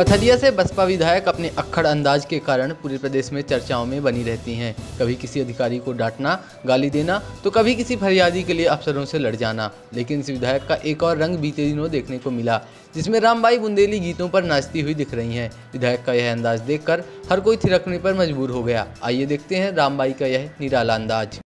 पथरिया से बसपा विधायक अपने अक्खड़ अंदाज के कारण पूरे प्रदेश में चर्चाओं में बनी रहती हैं। कभी किसी अधिकारी को डांटना, गाली देना तो कभी किसी फरियादी के लिए अफसरों से लड़ जाना। लेकिन इस विधायक का एक और रंग बीते दिनों देखने को मिला, जिसमें रामबाई बुंदेली गीतों पर नाचती हुई दिख रही हैं। विधायक का यह अंदाज देखकर हर कोई थिरकने पर मजबूर हो गया। आइए देखते हैं रामबाई का यह निराला अंदाज।